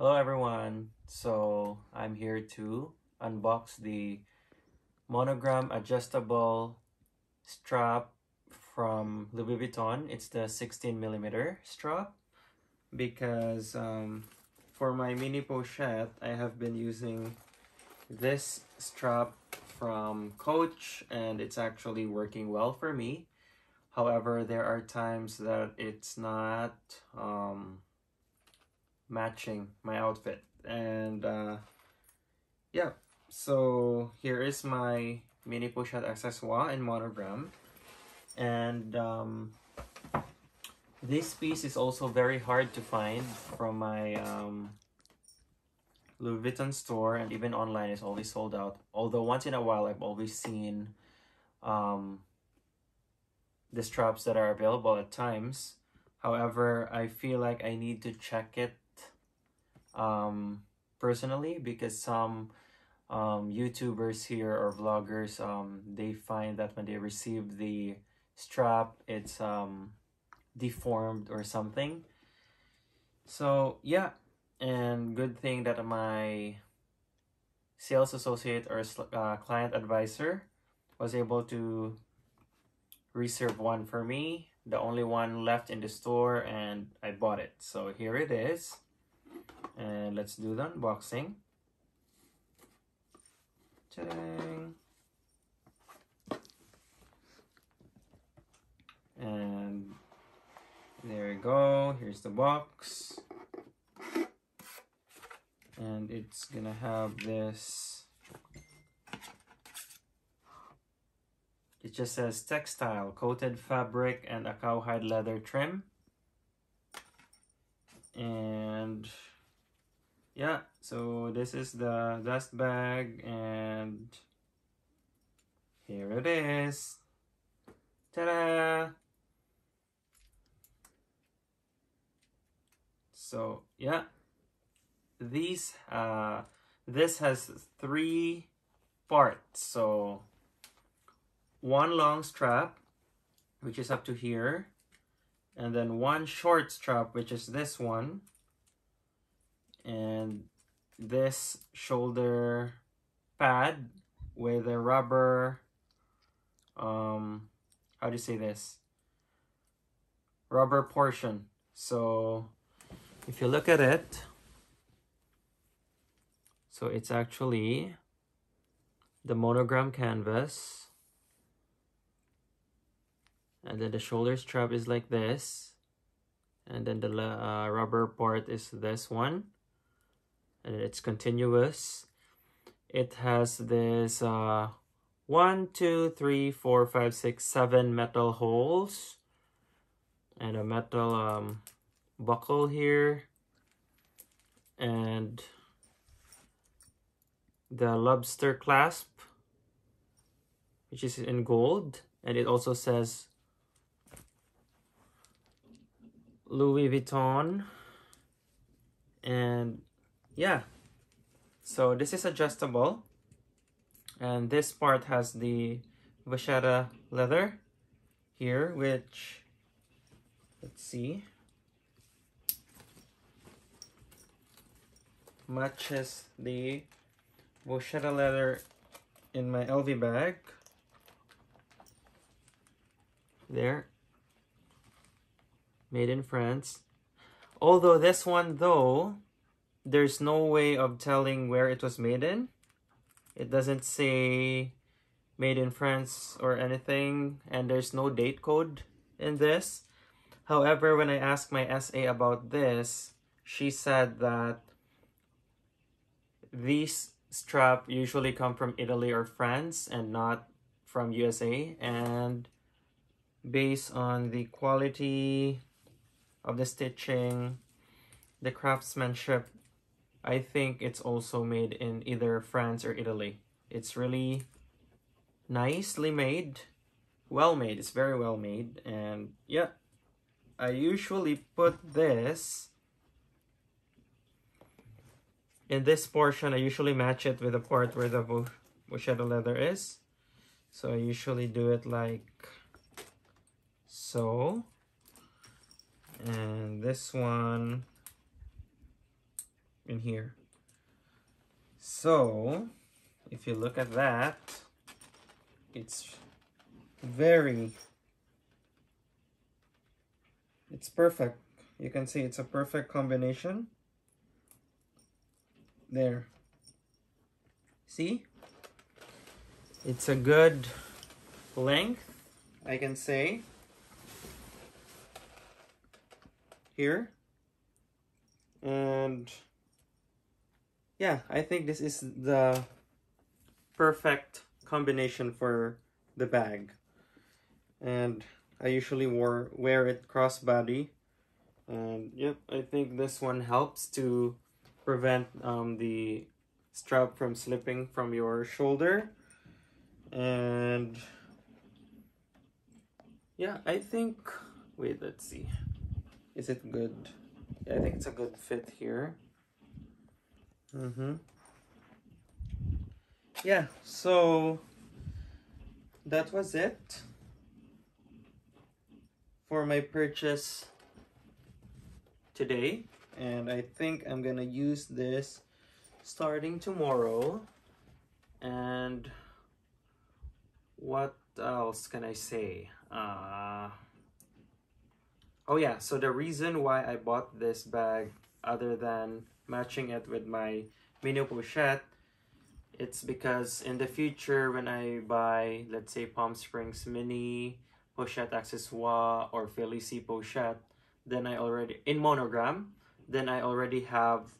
Hello everyone. So I'm here to unbox the monogram adjustable strap from Louis Vuitton. It's the 16 millimeter strap because um, for my mini pochette I have been using this strap from Coach and it's actually working well for me. However, there are times that it's not um, matching my outfit. And uh, yeah, so here is my mini pochette accessoire in monogram. And um, this piece is also very hard to find from my um, Louis Vuitton store and even online is always sold out. Although once in a while I've always seen um, the straps that are available at times. However, I feel like I need to check it um, personally because some um, YouTubers here or vloggers, um, they find that when they receive the strap, it's um, deformed or something. So yeah, and good thing that my sales associate or uh, client advisor was able to reserve one for me the only one left in the store and I bought it so here it is and let's do the unboxing. And there you go. Here's the box. And it's gonna have this. It just says textile coated fabric and a cowhide leather trim. And yeah so this is the dust bag and here it is. Ta-da! So yeah. These uh this has three parts. So one long strap which is up to here and then one short strap which is this one and this shoulder pad with a rubber um how do you say this rubber portion so if you look at it so it's actually the monogram canvas. And then the shoulder strap is like this. And then the uh, rubber part is this one. And it's continuous. It has this uh, one, two, three, four, five, six, seven metal holes. And a metal um, buckle here. And the lobster clasp which is in gold and it also says Louis Vuitton and yeah so this is adjustable and this part has the vachetta leather here which let's see matches the Vachetta leather in my LV bag. There. Made in France. Although this one though, there's no way of telling where it was made in. It doesn't say made in France or anything and there's no date code in this. However, when I asked my SA about this, she said that these strap usually come from Italy or France and not from USA and based on the quality of the stitching the craftsmanship I think it's also made in either France or Italy it's really nicely made well made it's very well made and yeah I usually put this in this portion, I usually match it with the part where the vachetta leather is. So I usually do it like so. And this one in here. So, if you look at that, it's very, it's perfect. You can see it's a perfect combination. There. See? It's a good length, I can say. Here. And yeah, I think this is the perfect combination for the bag. And I usually wore, wear it crossbody. And yep, I think this one helps to prevent um, the strap from slipping from your shoulder. And yeah, I think, wait, let's see. Is it good? Yeah, I think it's a good fit here. Mm-hmm. Yeah, so that was it for my purchase today. And I think I'm gonna use this starting tomorrow. And what else can I say? Uh, oh yeah, so the reason why I bought this bag other than matching it with my mini pochette. It's because in the future when I buy let's say Palm Springs mini pochette accessoire or Felicie pochette then I already in monogram then I already have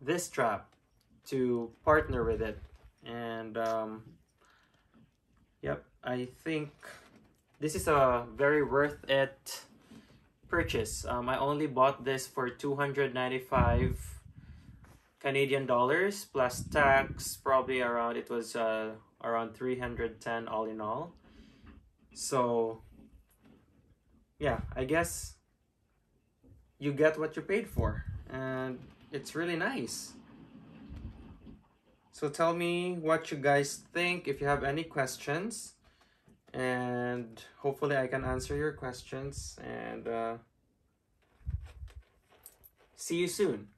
this strap to partner with it. And um, yep I think this is a very worth it purchase. Um, I only bought this for 295 Canadian dollars plus tax probably around it was uh, around 310 all in all. So yeah I guess you get what you paid for and it's really nice. So tell me what you guys think if you have any questions and hopefully I can answer your questions and uh, see you soon